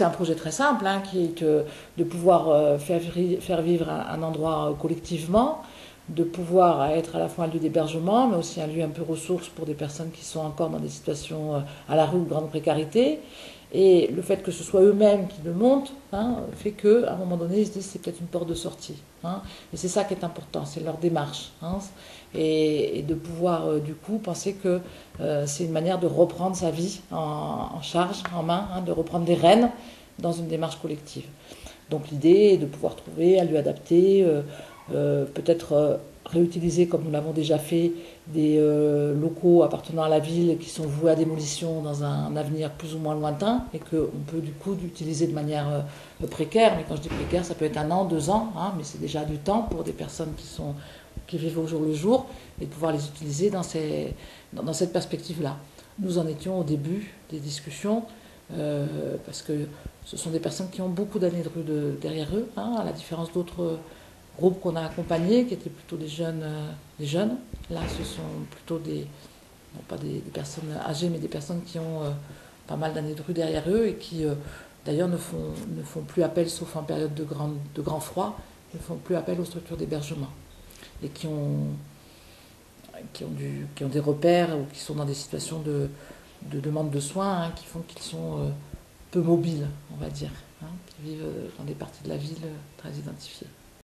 C'est un projet très simple, hein, qui est de pouvoir faire, faire vivre un, endroit collectivement, de pouvoir être à la fois un lieu d'hébergement, mais aussi un lieu un peu ressource pour des personnes qui sont encore dans des situations à la rue ou de grande précarité, et le fait que ce soit eux-mêmes qui le montent hein, fait qu'à un moment donné, ils se disent c'est peut-être une porte de sortie. Hein. Et c'est ça qui est important, c'est leur démarche. Hein. et, de pouvoir euh, du coup penser que euh, c'est une manière de reprendre sa vie en, charge, en main, de reprendre des rênes dans une démarche collective. Donc l'idée est de pouvoir trouver un lieu adapté, euh, peut-être réutiliser, comme nous l'avons déjà fait, des euh, locaux appartenant à la ville qui sont voués à démolition dans un, avenir plus ou moins lointain et qu'on peut du coup utiliser de manière euh, précaire. Mais quand je dis précaire, ça peut être un an, deux ans, hein, mais c'est déjà du temps pour des personnes qui, sont, qui vivent au jour le jour et de pouvoir les utiliser dans, ces, dans, cette perspective-là. Nous en étions au début des discussions. Euh, parce que ce sont des personnes qui ont beaucoup d'années de rue derrière eux, hein, à la différence d'autres groupe qu'on a accompagné, qui étaient plutôt des jeunes, euh, des jeunes. Là, ce sont plutôt des, pas des, personnes âgées, mais des personnes qui ont euh, pas mal d'années de rue derrière eux et qui, euh, d'ailleurs, ne font, ne font plus appel, sauf en période de, grand, de grand froid, ne font plus appel aux structures d'hébergement. Et qui ont, qui, ont du, qui ont des repères ou qui sont dans des situations de, de demande de soins hein, qui font qu'ils sont peu mobiles, on va dire, hein, qui vivent dans des parties de la ville très identifiées.